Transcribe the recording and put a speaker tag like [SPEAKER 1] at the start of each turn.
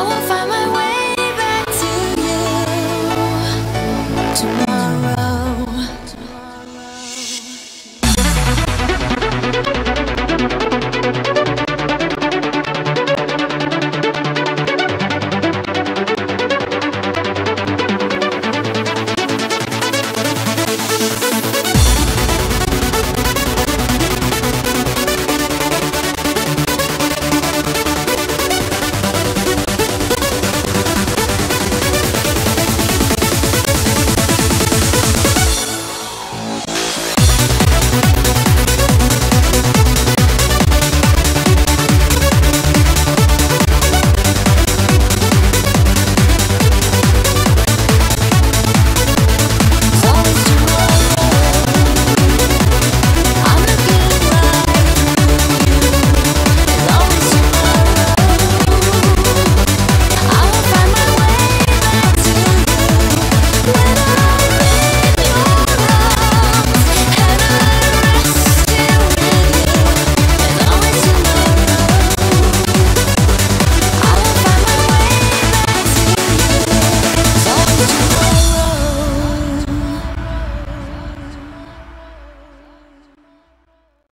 [SPEAKER 1] I will find my way.